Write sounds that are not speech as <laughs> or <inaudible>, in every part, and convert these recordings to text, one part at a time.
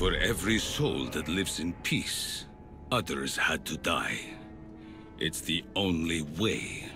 For every soul that lives in peace, others had to die. It's the only way.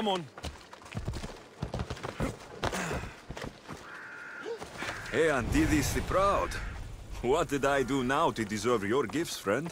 Come on. Hey, Antidis the Proud. What did I do now to deserve your gifts, friend?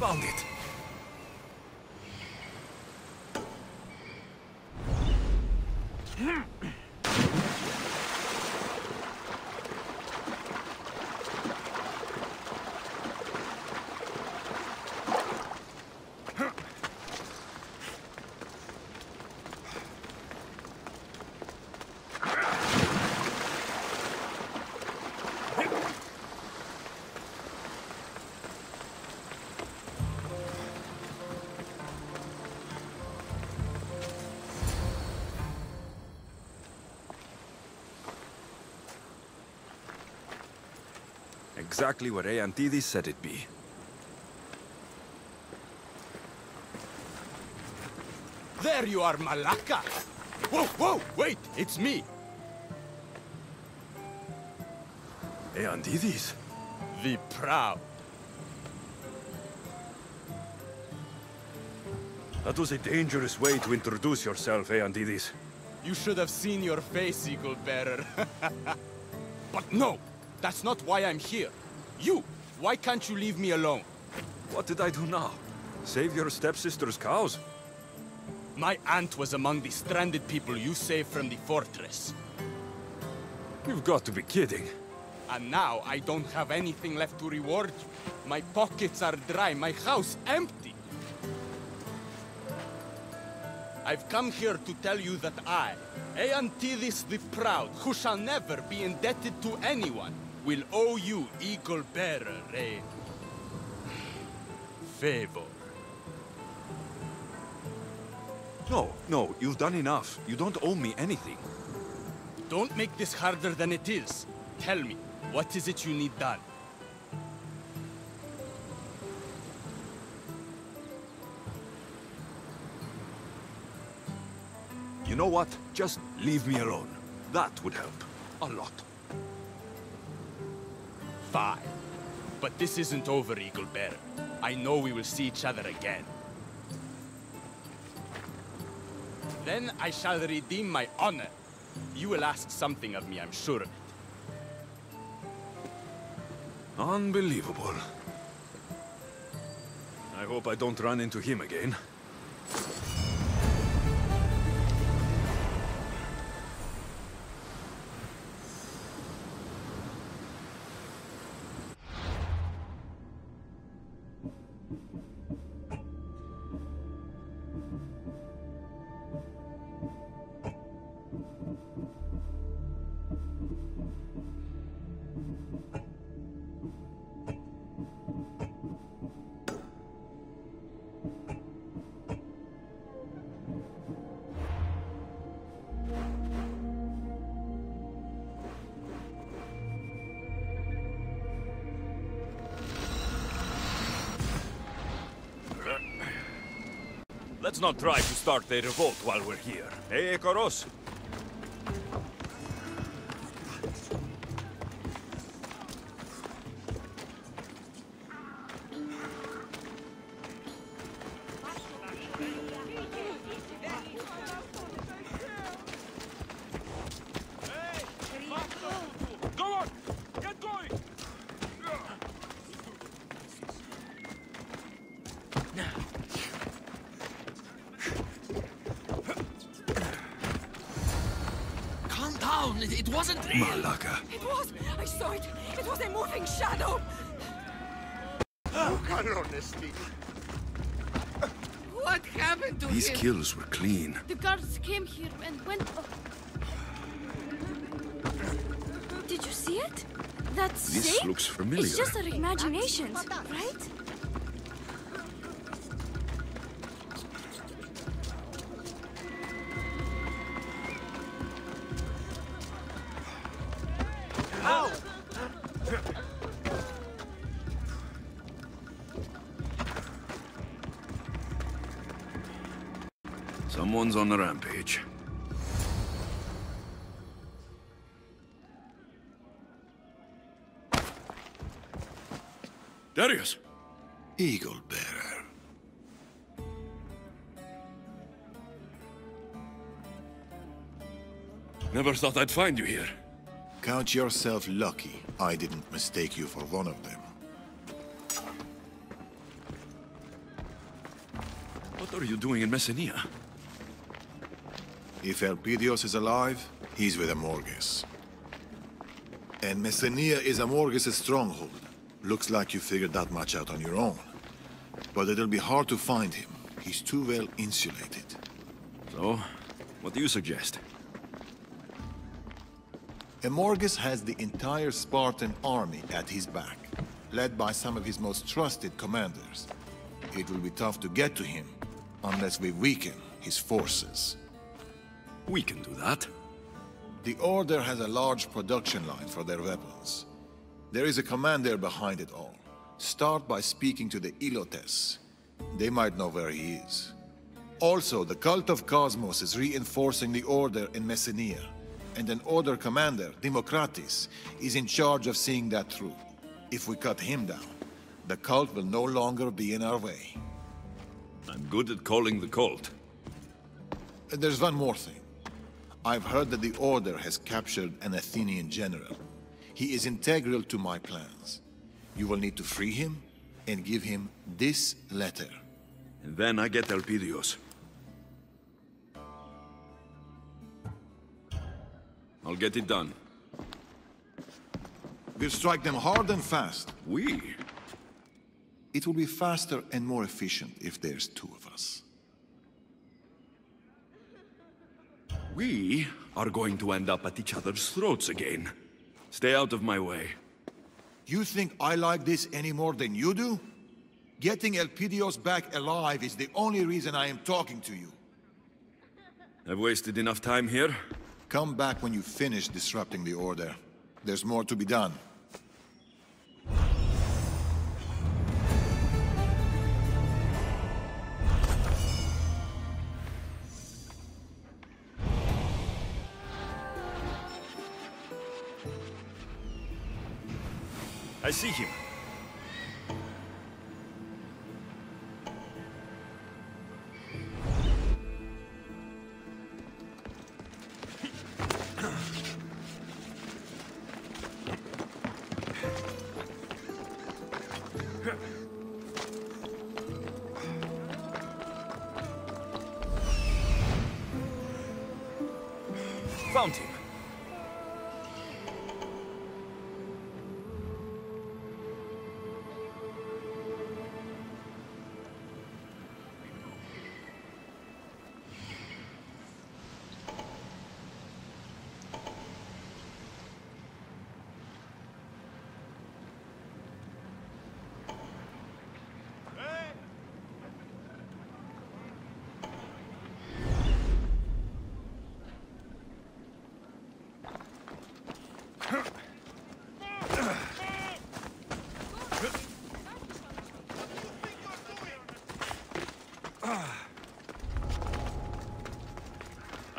Found it. Exactly what Eanthides said it'd be. There you are, Malaka! Whoa, whoa, wait, it's me! Eanthides? The Proud. That was a dangerous way to introduce yourself, Eanthides. You should have seen your face, Eagle Bearer. <laughs> but no, that's not why I'm here. You, why can't you leave me alone? What did I do now? Save your stepsister's cows? My aunt was among the stranded people you saved from the fortress. You've got to be kidding. And now I don't have anything left to reward you. My pockets are dry, my house empty. I've come here to tell you that I, Eanthides the Proud, who shall never be indebted to anyone, will owe you, Eagle Bearer, a... favor. No, no, you've done enough. You don't owe me anything. Don't make this harder than it is. Tell me, what is it you need done? You know what? Just leave me alone. That would help. A lot. Fine. But this isn't over, Eagle Bearer. I know we will see each other again. Then I shall redeem my honor. You will ask something of me, I'm sure of it. Unbelievable. I hope I don't run into him again. Not try to start a revolt while we're here. Hey, Koros. These kills were clean. The guards came here and went. Did you see it? That's This Zeke? looks familiar. It's just our imaginations, right? On the rampage. Darius! Eagle Bearer. Never thought I'd find you here. Count yourself lucky I didn't mistake you for one of them. What are you doing in Messenia? If Elpidios is alive, he's with Amorges. And Messenia is Amorges' stronghold. Looks like you figured that much out on your own. But it'll be hard to find him. He's too well insulated. So, what do you suggest? Amorges has the entire Spartan army at his back, led by some of his most trusted commanders. It will be tough to get to him, unless we weaken his forces. We can do that. The Order has a large production line for their weapons. There is a commander behind it all. Start by speaking to the Ilotes. They might know where he is. Also, the cult of Kosmos is reinforcing the order in Messenia, and an order commander, Democratis, is in charge of seeing that through. If we cut him down, the cult will no longer be in our way. I'm good at calling the cult. Uh, there's one more thing. I've heard that the Order has captured an Athenian general. He is integral to my plans. You will need to free him and give him this letter. And then I get Elpidios. I'll get it done. We'll strike them hard and fast. We? It will be faster and more efficient if there's two of us. We are going to end up at each other's throats again. Stay out of my way. You think I like this any more than you do? Getting Elpidios back alive is the only reason I am talking to you. I've wasted enough time here. Come back when you finish disrupting the Order. There's more to be done. I see him.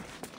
Express!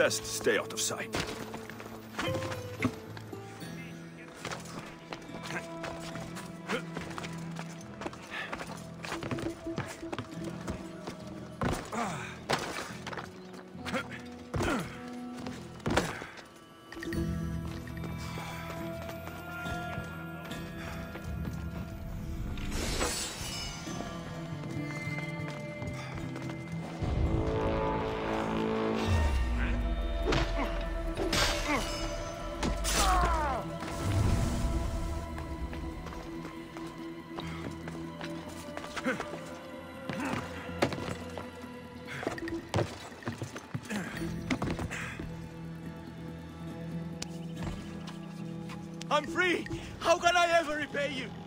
Best stay out of sight. I'm free! How can I ever repay you?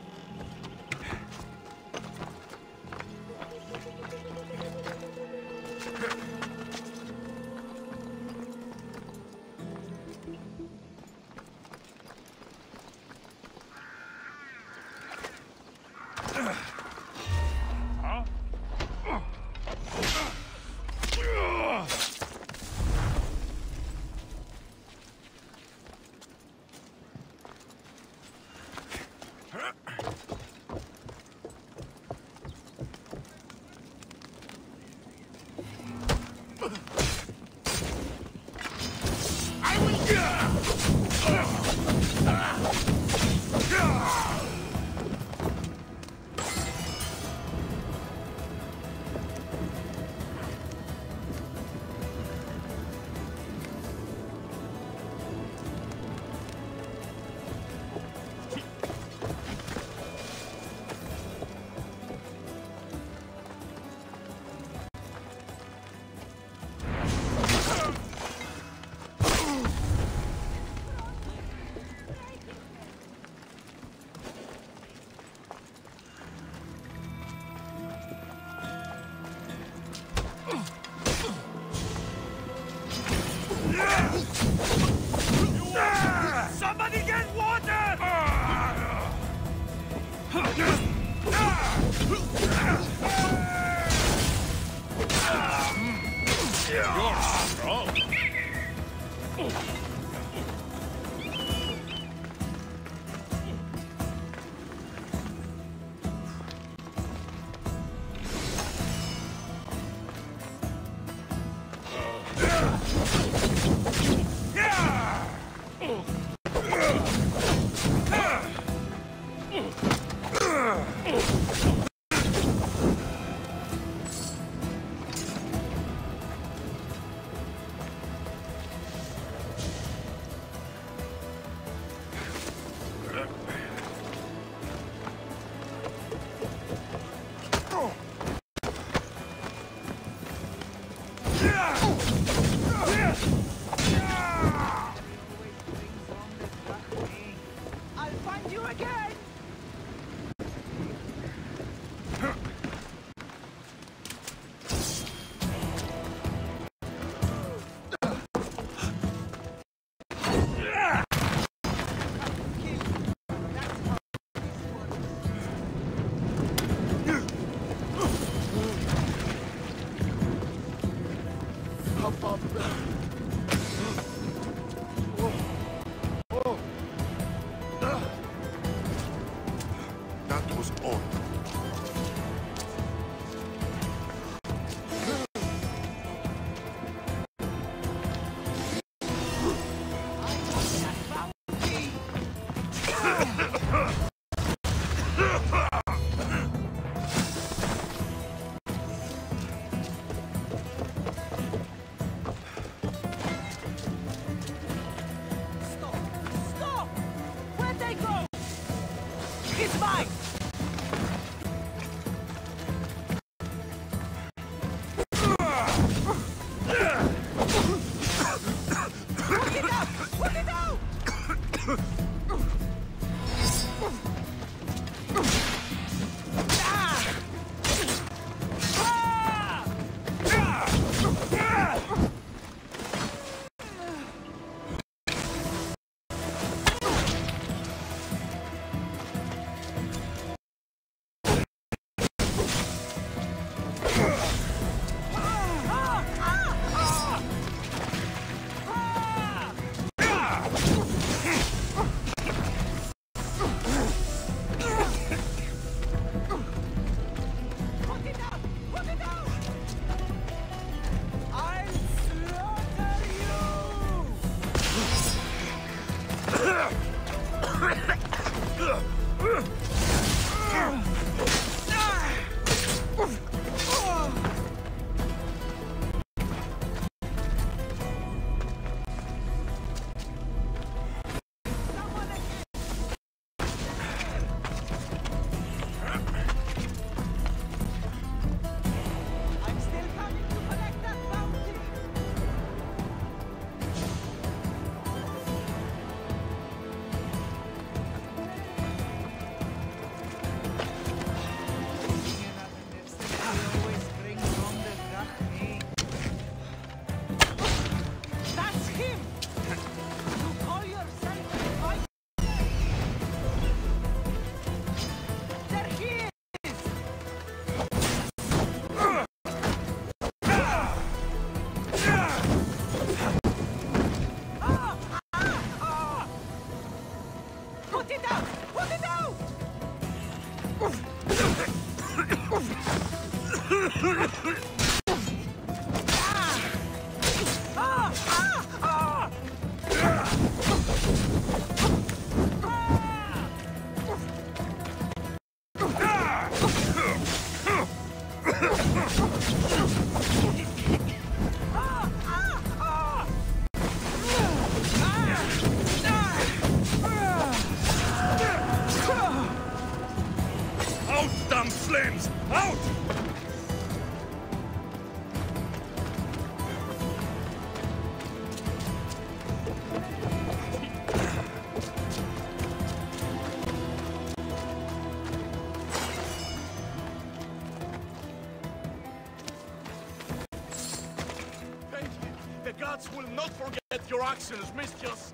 Your actions, Mistress.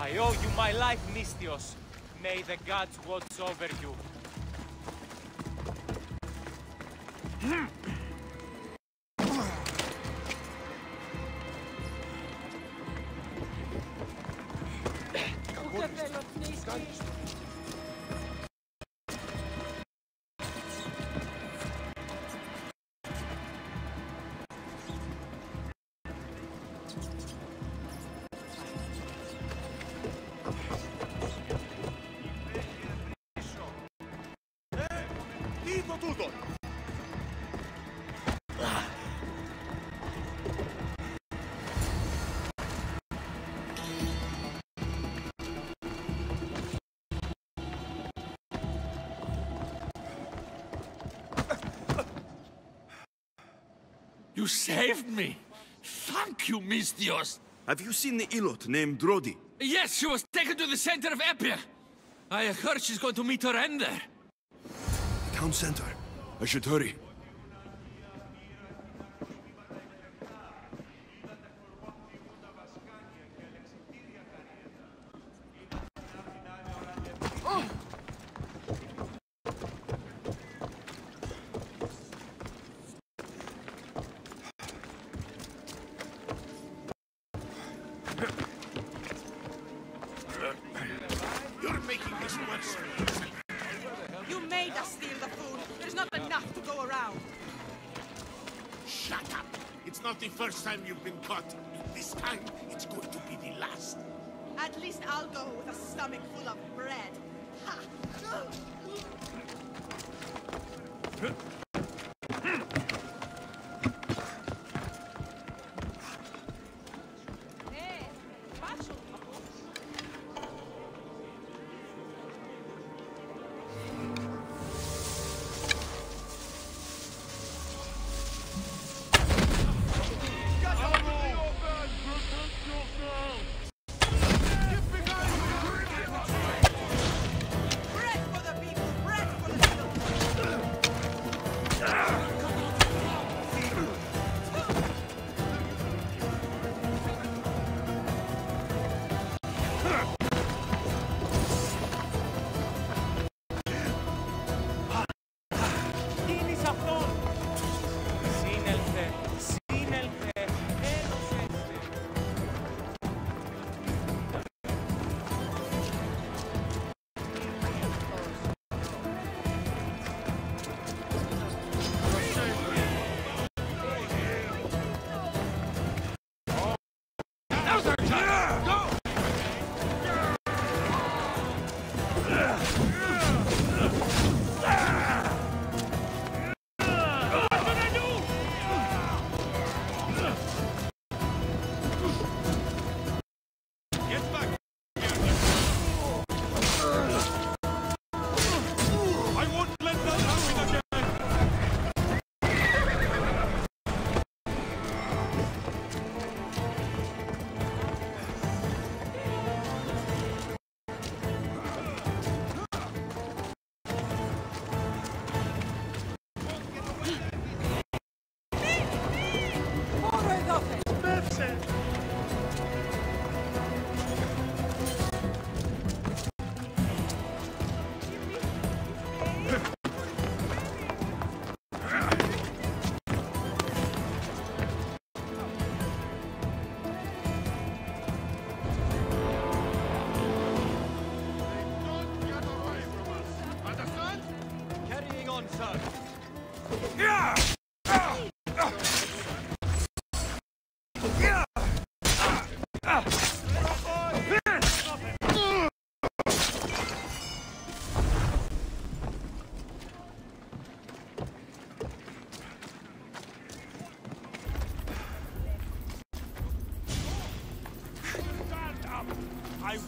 I owe you my life, misthios. May the gods watch over you. <laughs> saved me. Thank you, misthios. Have you seen the Ilot named Drodi? Yes, she was taken to the center of Epia. I heard she's going to meet her end there. Town center. I should hurry. making this worse. You made us steal the food. There's not enough to go around. Shut up. It's not the first time you've been caught. This time, it's going to be the last. At least I'll go with a stomach full of bread. Ha!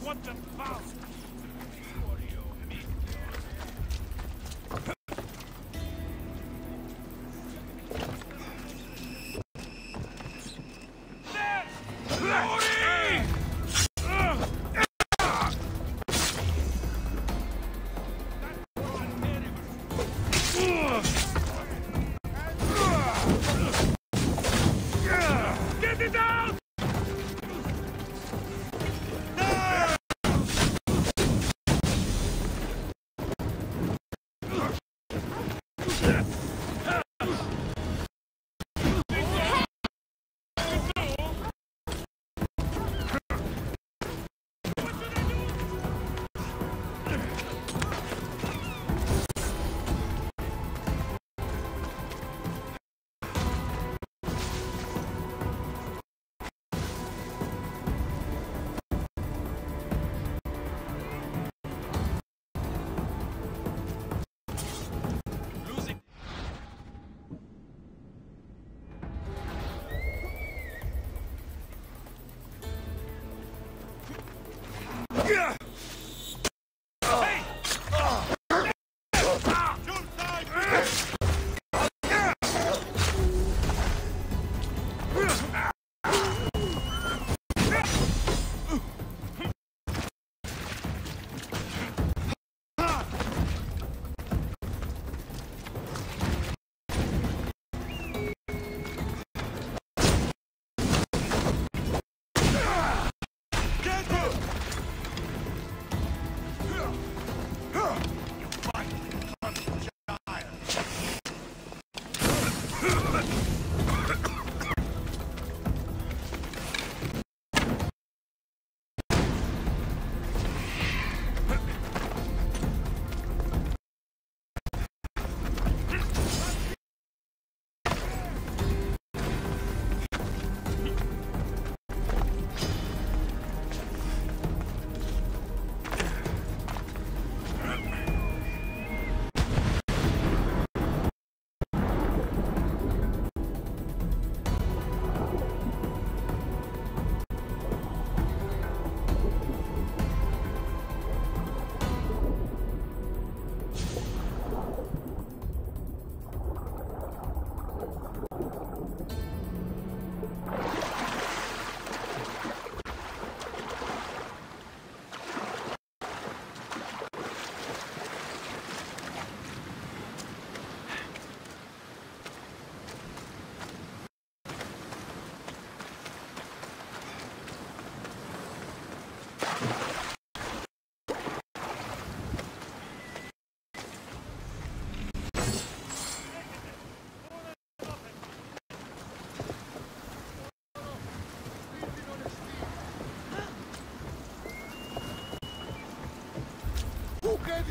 I the them Losing.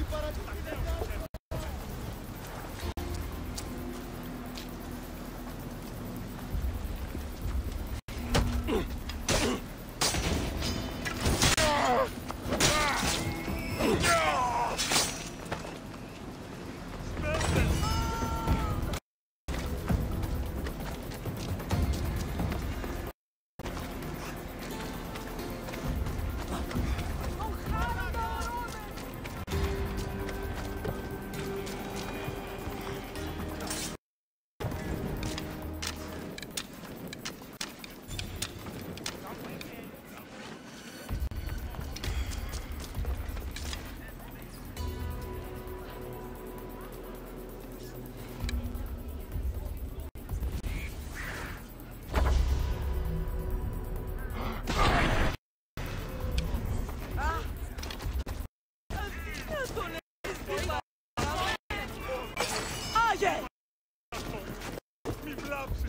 para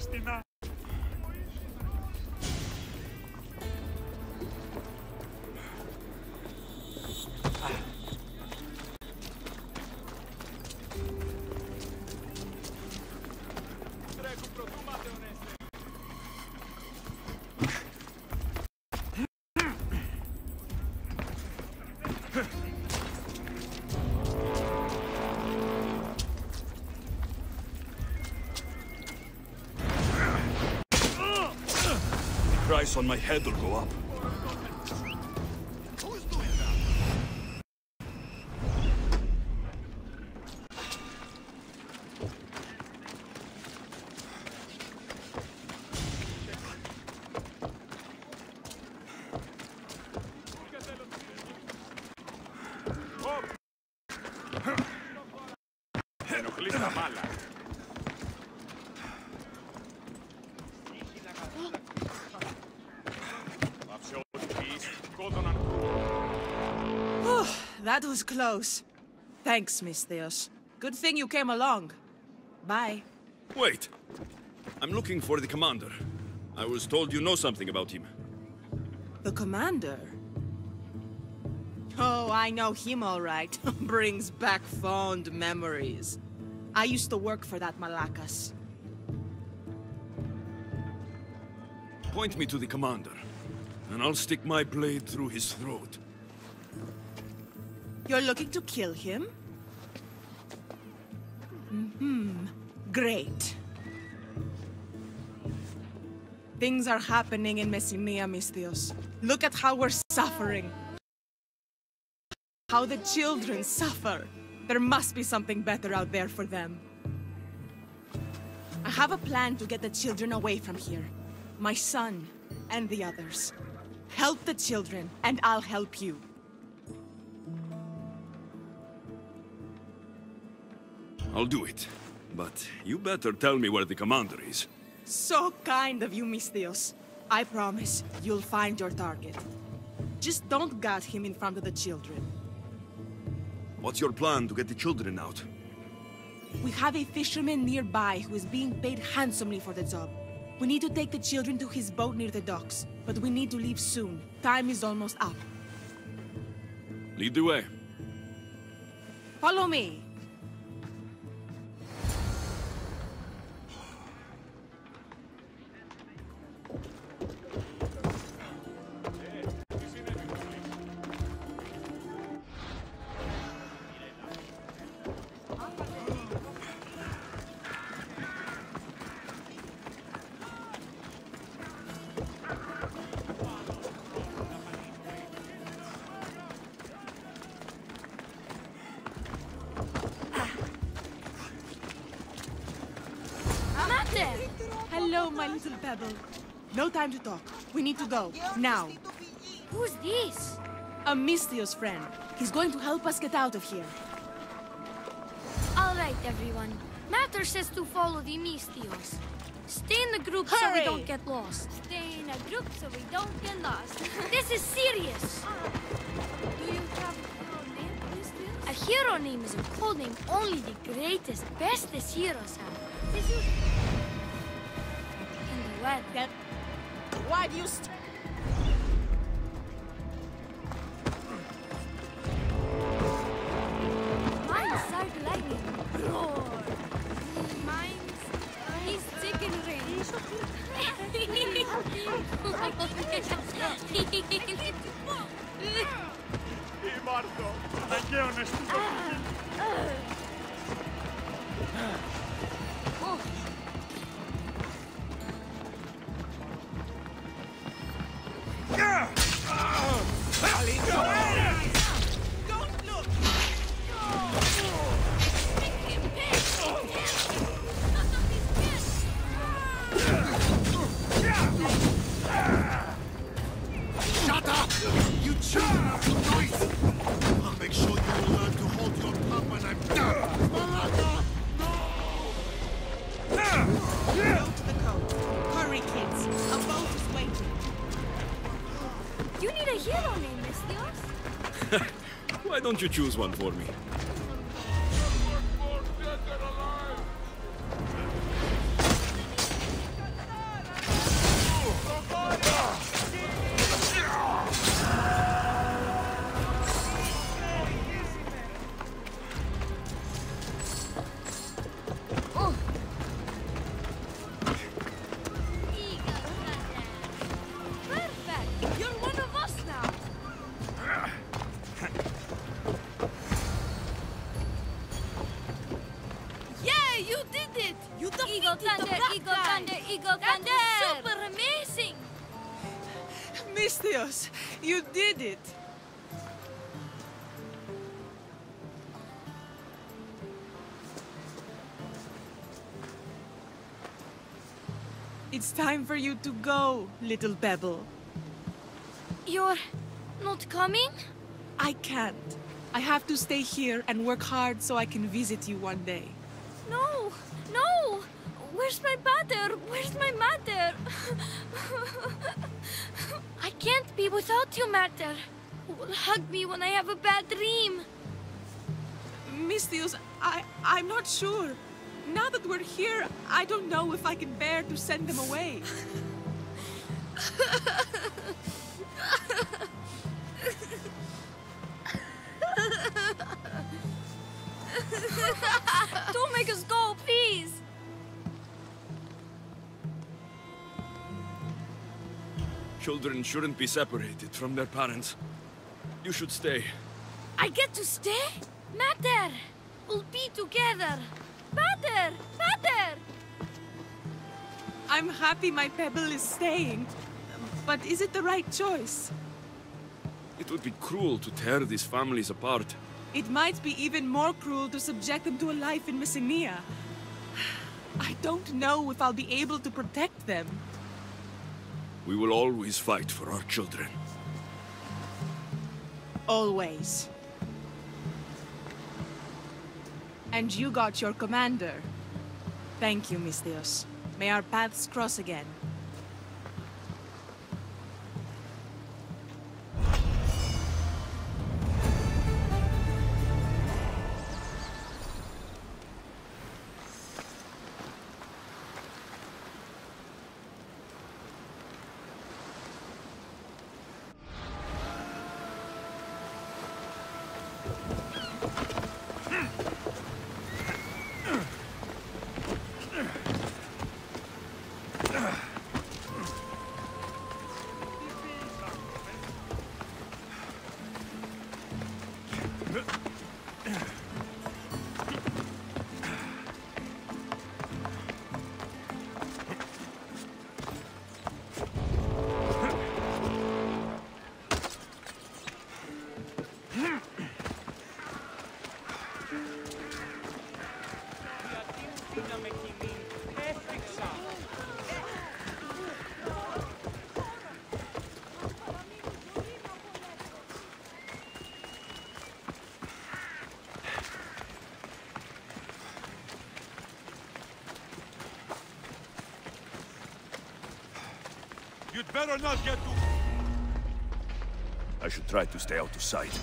Cristina. Price on my head will go up. That was close. Thanks, Misthios. Good thing you came along. Bye. Wait. I'm looking for the commander. I was told you know something about him. The commander? Oh, I know him all right. <laughs> Brings back fond memories. I used to work for that Malakas. Point me to the commander, and I'll stick my blade through his throat. You're looking to kill him? Hmm. Great. Things are happening in Messenia, Misthios. Look at how we're suffering. How the children suffer. There must be something better out there for them. I have a plan to get the children away from here. My son and the others. Help the children, and I'll help you. I'll do it. But you better tell me where the commander is. So kind of you, Misthios. I promise you'll find your target. Just don't gut him in front of the children. What's your plan to get the children out? We have a fisherman nearby who is being paid handsomely for the job. We need to take the children to his boat near the docks, but we need to leave soon. Time is almost up. Lead the way. Follow me. Pebble. No time to talk. We need to go. Now. Who's this? A Misthios friend. He's going to help us get out of here. All right, everyone. Mater says to follow the Misthios. Stay in the group so we don't get lost. Stay in a group so we don't get lost. <laughs> this is serious. Do you have a hero name, Misthios? A hero name is a code name only the greatest, bestest heroes have. Why do you you choose one for me? Time for you to go, little Pebble. You're not coming? I can't. I have to stay here and work hard so I can visit you one day. No, no! Where's my mother? Where's my mother? <laughs> I can't be without you, Mater. Who will hug me when I have a bad dream? Misthios, I, I'm not sure. Now that we're here, I don't know if I can bear to send them away. Don't make us go, please! Children shouldn't be separated from their parents. You should stay. I get to stay? Mater! We'll be together! Mater! Mater! I'm happy my Pebble is staying. But is it the right choice? It would be cruel to tear these families apart. It might be even more cruel to subject them to a life in Messenia. I don't know if I'll be able to protect them. We will always fight for our children. Always. And you got your commander. Thank you, Misthios. May our paths cross again. Huh? Better not get too... I should try to stay out of sight.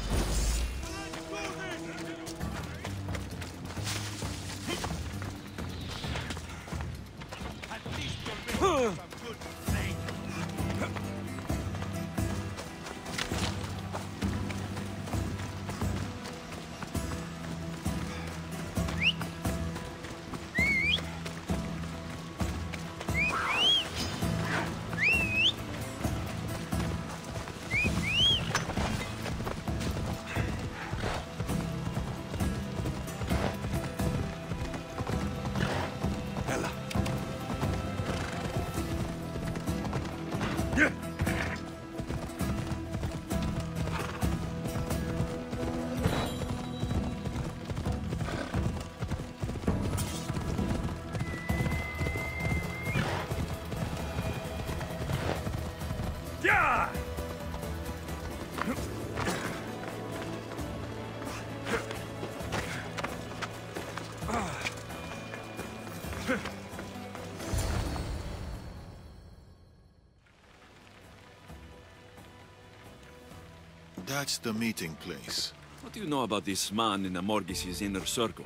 That's the meeting place. What do you know about this man in Amorges' inner circle?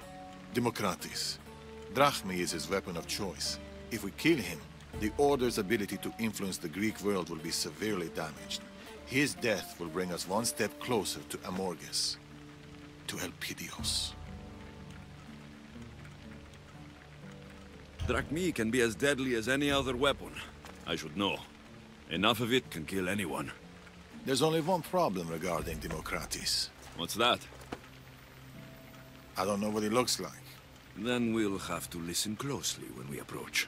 Democratis. Drachmi is his weapon of choice. If we kill him, the Order's ability to influence the Greek world will be severely damaged. His death will bring us one step closer to Amorges. To Elpidios. Drachmi can be as deadly as any other weapon. I should know. Enough of it can kill anyone. There's only one problem regarding Democratis. What's that? I don't know what he looks like. Then we'll have to listen closely when we approach.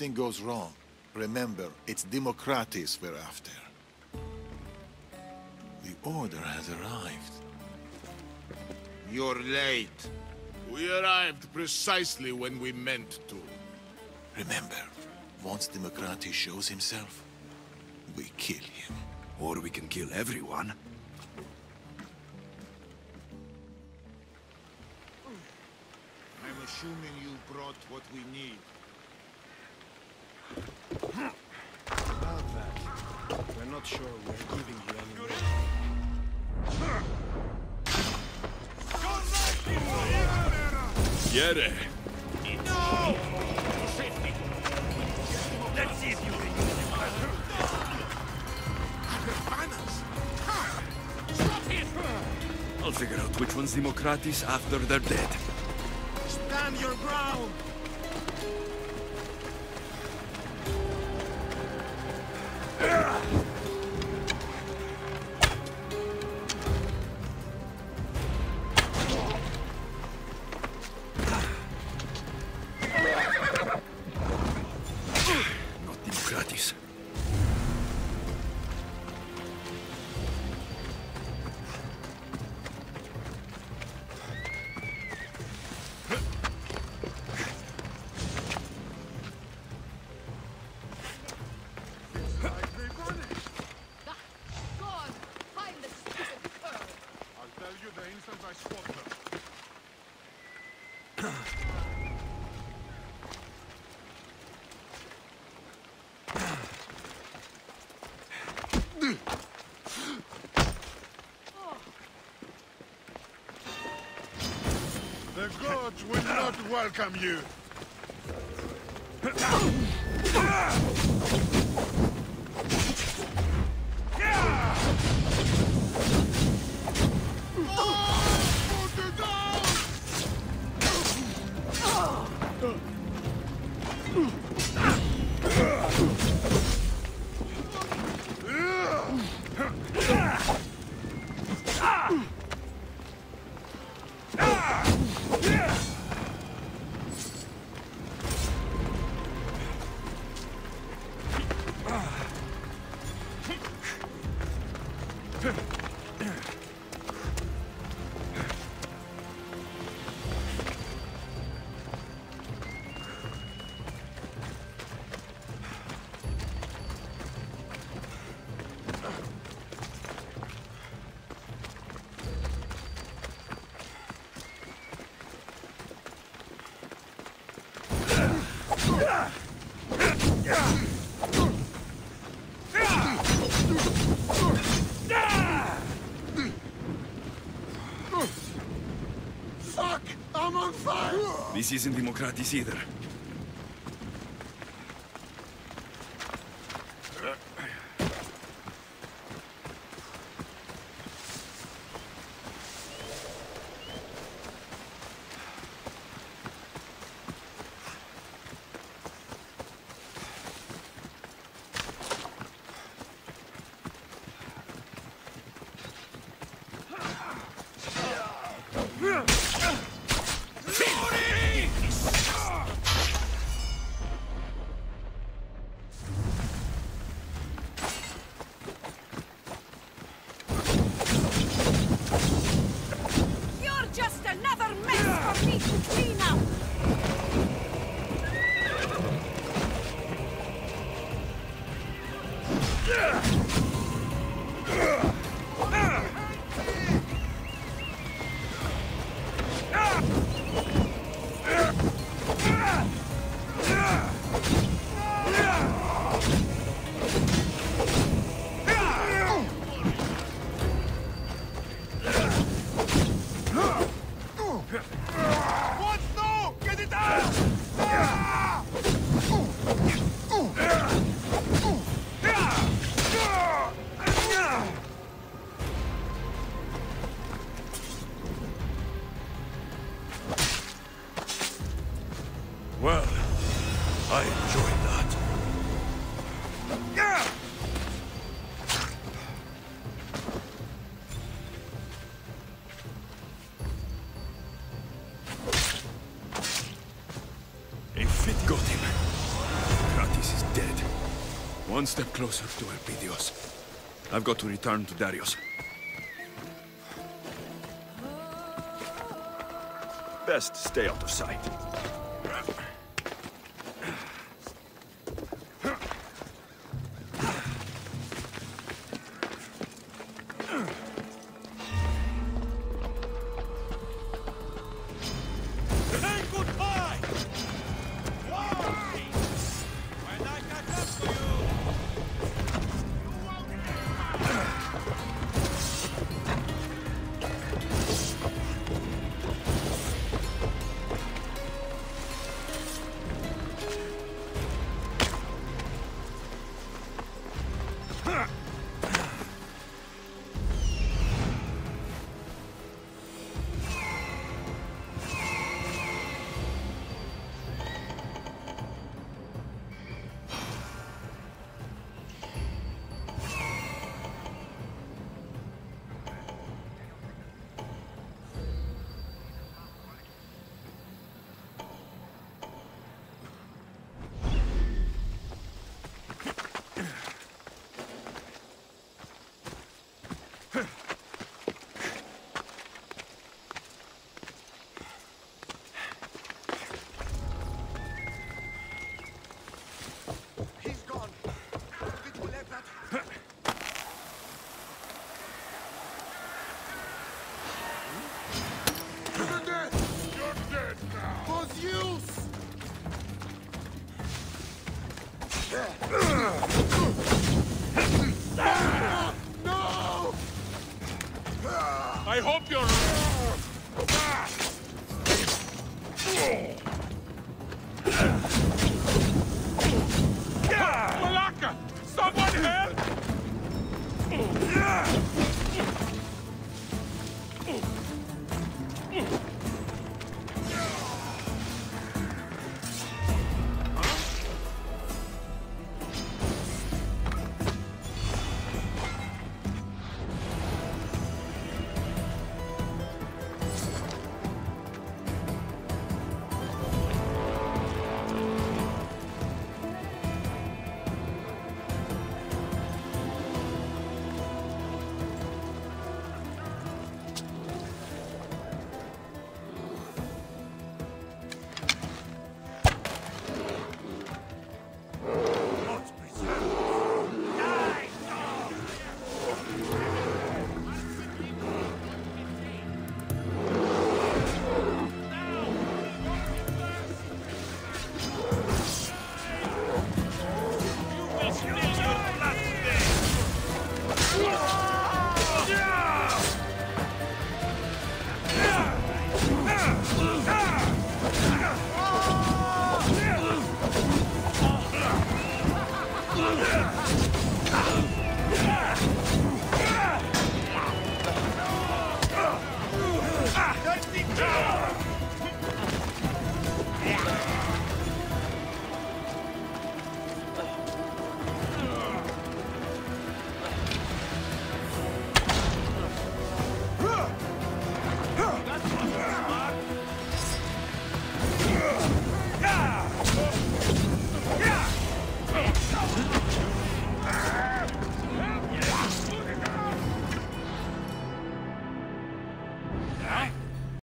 Anything goes wrong, remember, it's Democratis we're after. The order has arrived. You're late. We arrived precisely when we meant to. Remember, once Democratis shows himself, we kill him. Or we can kill everyone. I'm assuming you brought what we need. About that, we're not sure we're giving you any more. Yere! No! Let's see if you can use it. Stop it! I'll figure out which one's Democratis after they're dead. Stand your ground! Not welcome you. This isn't Democratis either. You're just another mess for me to clean up! One step closer to Elpidios. I've got to return to Darius. Best stay out of sight. You're